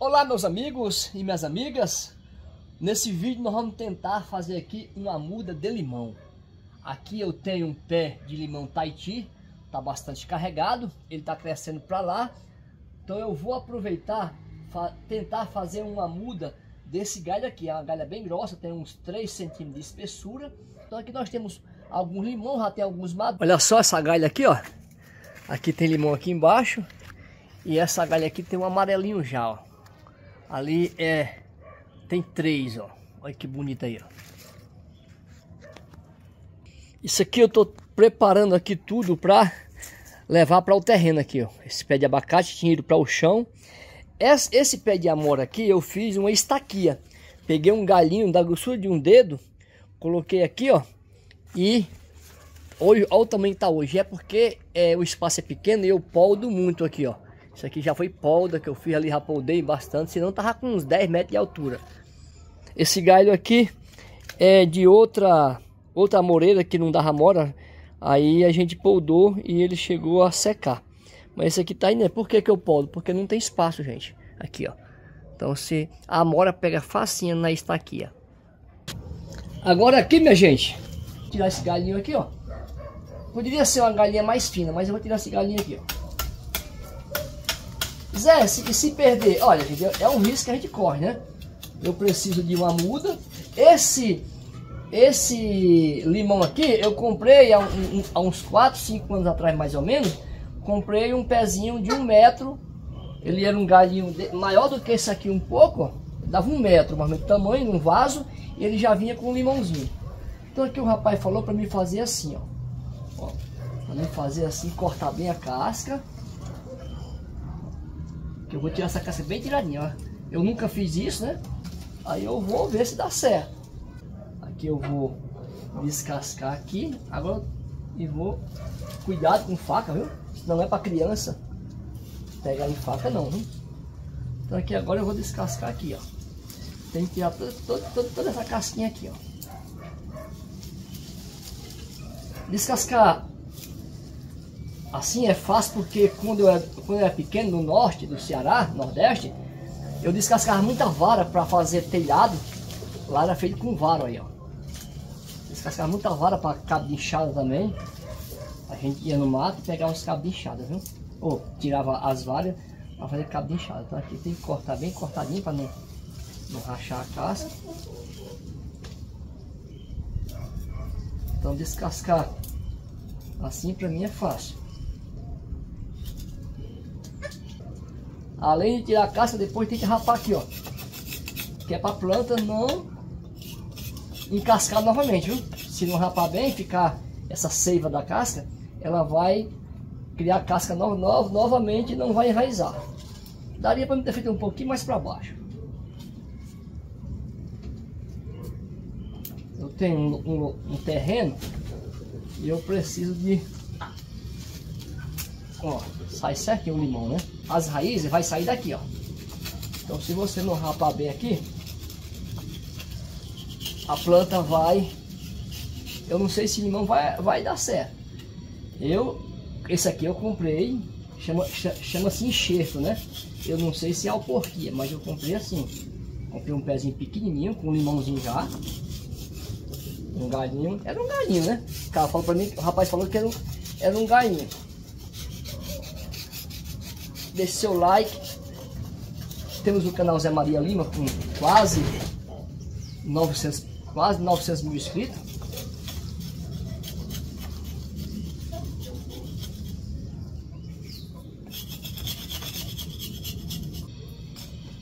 Olá meus amigos e minhas amigas, nesse vídeo nós vamos tentar fazer aqui uma muda de limão. Aqui eu tenho um pé de limão Tahiti, está bastante carregado, ele está crescendo para lá. Então eu vou aproveitar, fa tentar fazer uma muda desse galho aqui. É uma galha bem grossa, tem uns 3 centímetros de espessura. Então aqui nós temos alguns limão, já tem alguns maduros. Olha só essa galha aqui, ó. Aqui tem limão aqui embaixo. E essa galha aqui tem um amarelinho já, ó. Ali é... Tem três, ó. Olha que bonita aí, ó. Isso aqui eu tô preparando aqui tudo para levar para o terreno aqui, ó. Esse pé de abacate tinha ido para o chão. Esse, esse, pé de amora aqui eu fiz uma estaquia. Peguei um galinho da grossura de um dedo, coloquei aqui, ó. E hoje, olha o tamanho que tá hoje. É porque é, o espaço é pequeno e eu poldo muito aqui, ó. Isso aqui já foi polda que eu fiz ali, já poldei bastante, senão tava com uns 10 metros de altura. Esse galho aqui é de outra outra moreira que não dava mora, aí a gente poldou e ele chegou a secar. Mas esse aqui tá indo, por que que eu poldo? Porque não tem espaço, gente. Aqui, ó. Então se a amora pega facinha na estaquia. Agora aqui, minha gente, tirar esse galinho aqui, ó. Poderia ser uma galinha mais fina, mas eu vou tirar esse galinho aqui, ó. Zé, se, se perder, olha, gente, é um risco que a gente corre, né? Eu preciso de uma muda. Esse esse limão aqui, eu comprei há, um, há uns 4, 5 anos atrás, mais ou menos. Comprei um pezinho de um metro. Ele era um galinho de, maior do que esse aqui um pouco. Dava um metro, mais ou menos, tamanho, num vaso. E ele já vinha com um limãozinho. Então aqui o rapaz falou para mim fazer assim, ó. ó pra mim fazer assim, cortar bem a casca. Que eu vou tirar essa casca bem tiradinha, ó. Eu nunca fiz isso, né? Aí eu vou ver se dá certo. Aqui eu vou descascar aqui. Agora e vou cuidado com faca, viu? Não é para criança pegar em faca não, viu? Então aqui agora eu vou descascar aqui, ó. Tem que tirar toda, toda, toda essa casquinha aqui, ó. Descascar Assim é fácil porque quando eu, era, quando eu era pequeno no norte do Ceará, nordeste, eu descascava muita vara para fazer telhado. Lá era feito com vara aí, ó. Descascava muita vara para cabo de enxada também. A gente ia no mato e pegava os cabos de enxada, viu? Ou tirava as varas para fazer cabo de enxada. Então aqui tem que cortar bem cortadinho para não, não rachar a casca. Então descascar assim para mim é fácil. Além de tirar a casca, depois tem que rapar aqui, ó. Que é para a planta não encascar novamente, viu? Se não rapar bem, ficar essa seiva da casca, ela vai criar casca no, no, novamente e não vai enraizar. Daria para me ter feito um pouquinho mais para baixo. Eu tenho um, um, um terreno e eu preciso de Ó, sai certinho o limão, né? As raízes vai sair daqui, ó. Então se você não rapar bem aqui, a planta vai... Eu não sei se limão vai, vai dar certo. Eu, esse aqui eu comprei, chama-se chama enxerto, né? Eu não sei se é alporquia, mas eu comprei assim. Comprei um pezinho pequenininho, com um limãozinho já. Um galinho, era um galinho, né? O cara falou pra mim, o rapaz falou que era um, era um galinho deixe seu like. Temos o canal Zé Maria Lima com quase 900, quase 900 mil inscritos.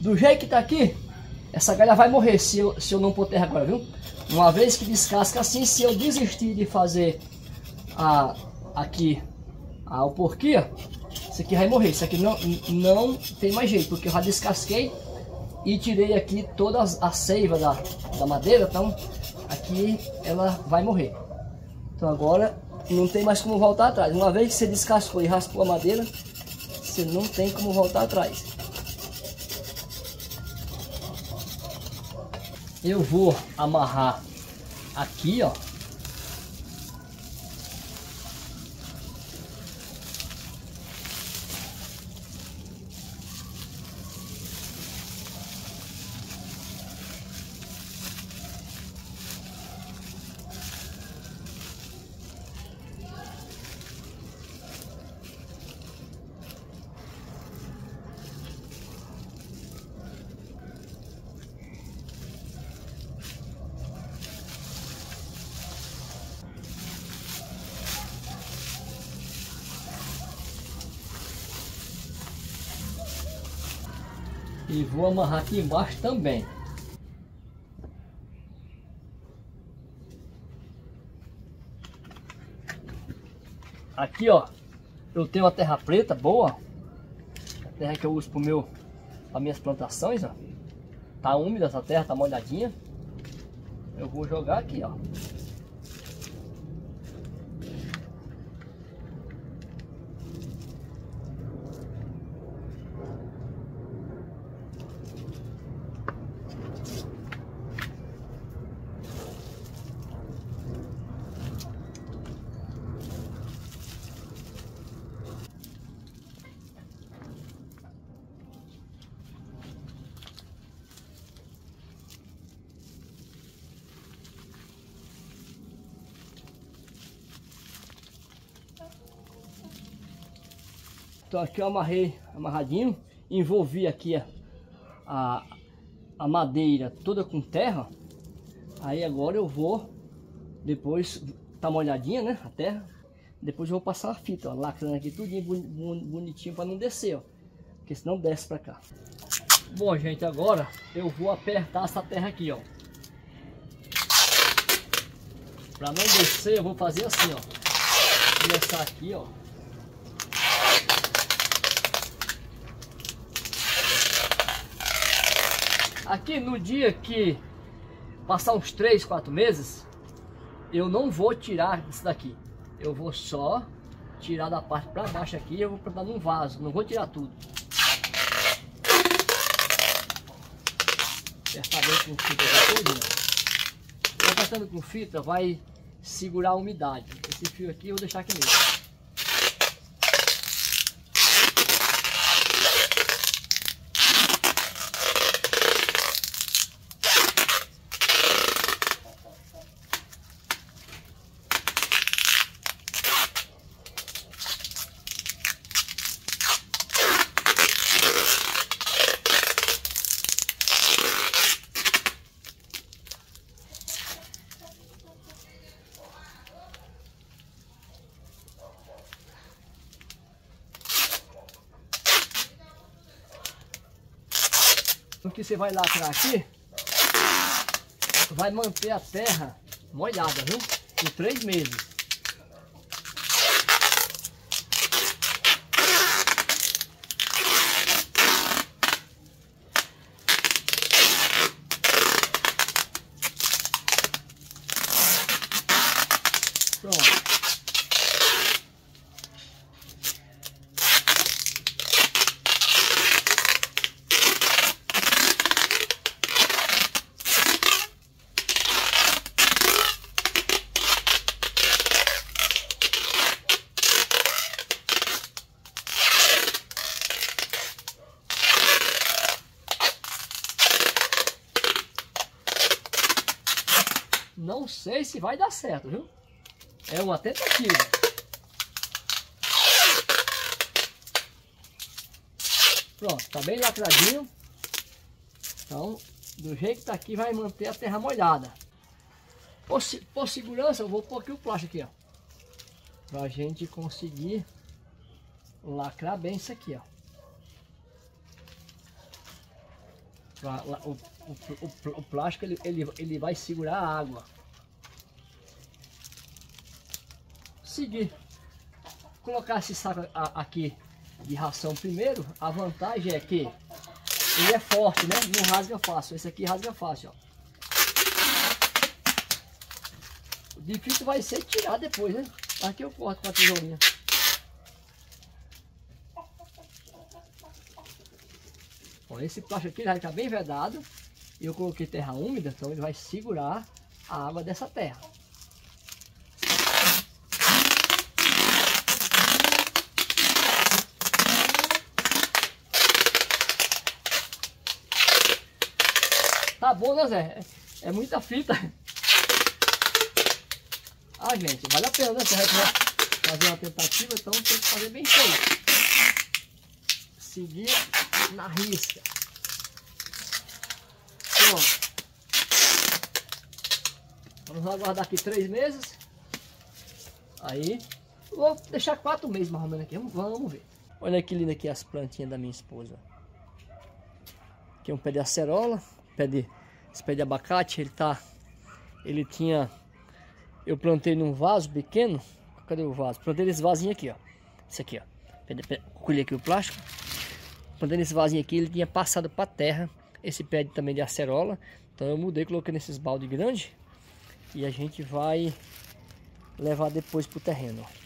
Do jeito que tá aqui, essa galha vai morrer se eu, se eu não pôr terra agora, viu? Uma vez que descasca assim, se eu desistir de fazer a, aqui a porquia, isso aqui vai morrer. Isso aqui não, não tem mais jeito, porque eu já descasquei e tirei aqui toda a seiva da, da madeira. Então aqui ela vai morrer. Então agora não tem mais como voltar atrás. Uma vez que você descascou e raspou a madeira, você não tem como voltar atrás. Eu vou amarrar aqui, ó. E vou amarrar aqui embaixo também. Aqui, ó, eu tenho uma terra preta boa. A terra que eu uso para meu, para minhas plantações, ó. Tá úmida essa terra, tá molhadinha. Eu vou jogar aqui, ó. Então aqui eu amarrei amarradinho, envolvi aqui a, a, a madeira toda com terra. Aí agora eu vou, depois tá molhadinha né, a terra. Depois eu vou passar a fita, ó, lacrando aqui tudinho bonitinho para não descer, ó. Porque senão desce para cá. Bom, gente, agora eu vou apertar essa terra aqui, ó. Para não descer, eu vou fazer assim, ó. Começar aqui, ó. Aqui no dia que passar uns 3, 4 meses, eu não vou tirar isso daqui. Eu vou só tirar da parte para baixo aqui, eu vou plantar num vaso, não vou tirar tudo. Apertar bem com fita tudo. Apertando com fita vai segurar a umidade. Esse fio aqui eu vou deixar aqui mesmo. Que você vai lacrar aqui, vai manter a terra molhada, viu? Por três meses. Não sei se vai dar certo, viu? É uma tentativa. Pronto, tá bem lacradinho. Então, do jeito que tá aqui, vai manter a terra molhada. Por, por segurança, eu vou pôr aqui o plástico aqui, ó. Pra gente conseguir lacrar bem isso aqui, ó. O, o, o, o plástico ele, ele, ele vai segurar a água. Seguir. Colocar esse saco aqui de ração primeiro, a vantagem é que ele é forte, né? Não rasga fácil. Esse aqui rasga fácil, ó. O difícil vai ser tirar depois, né? Aqui eu corto com a tesourinha. Ó, esse plástico aqui já está bem vedado. Eu coloquei terra úmida, então ele vai segurar a água dessa terra. Tá bom, né, Zé? É muita fita. Ah, gente, vale a pena, né? Você vai fazer uma tentativa, então tem que fazer bem feito. Seguir na risca. Pronto. Vamos aguardar aqui três meses. Aí, vou deixar quatro meses mais ou menos aqui. Vamos, ver. Olha que linda aqui as plantinhas da minha esposa. Aqui é um pé de acerola, pé de, esse pé de abacate, ele tá, ele tinha, eu plantei num vaso pequeno, cadê o vaso? Plantei nesse vasinho aqui, ó, esse aqui, ó, colhi aqui o plástico, plantei nesse vasinho aqui, ele tinha passado para terra, esse pé também de acerola, então eu mudei, coloquei nesses balde grande e a gente vai levar depois pro terreno, ó.